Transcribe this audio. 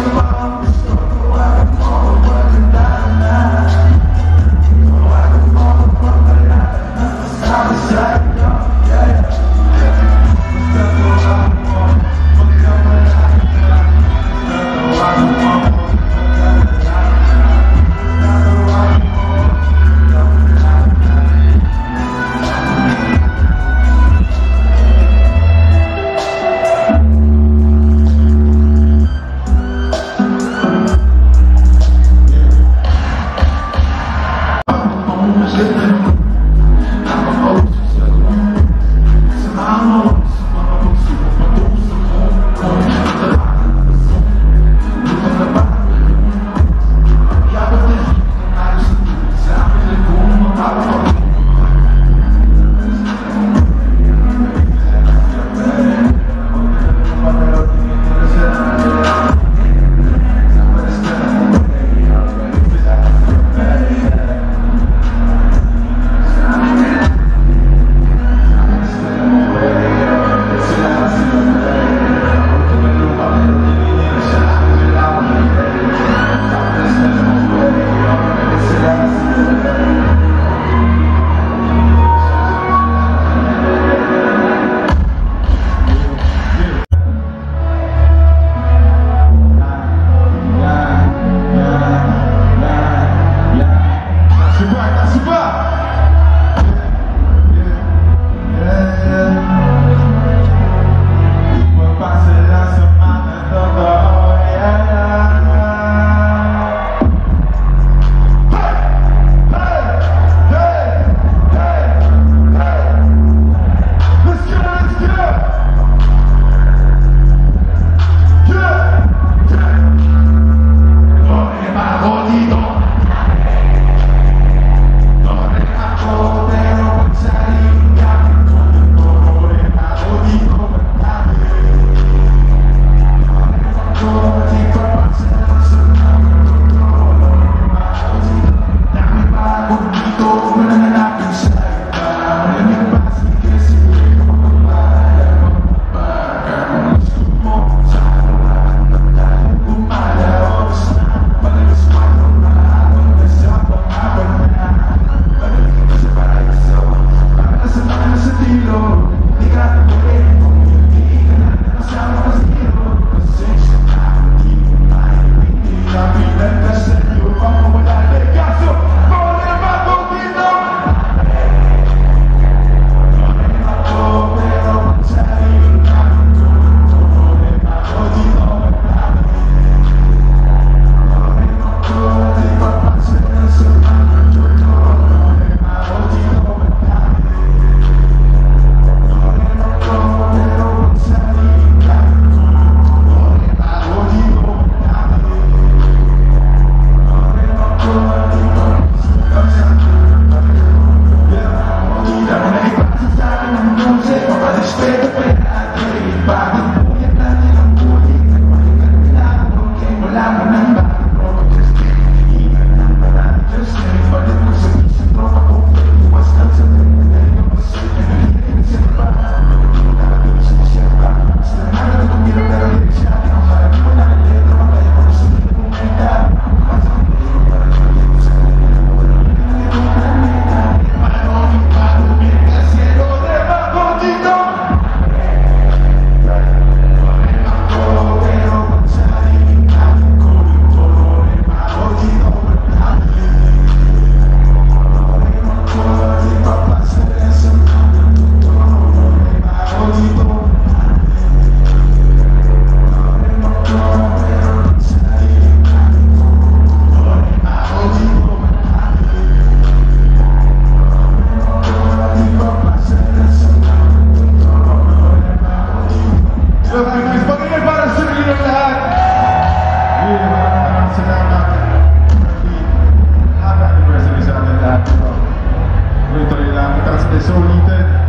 Come on. Çok büyük bir parasını yürürler. Bir varan selamlar. Haber bir mesele zanneler. Noi tre lampi trasmesse unite